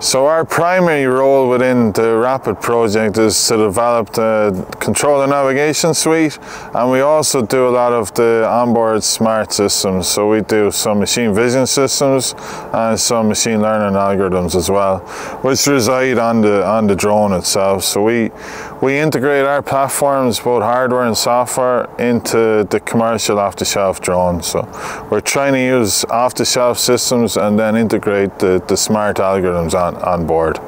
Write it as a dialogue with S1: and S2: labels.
S1: So our primary role within the RAPID project is to develop the controller navigation suite and we also do a lot of the onboard smart systems. So we do some machine vision systems and some machine learning algorithms as well, which reside on the on the drone itself. So we we integrate our platforms, both hardware and software, into the commercial off-the-shelf drone. So we're trying to use off-the-shelf systems and then integrate the, the smart algorithms on, on board.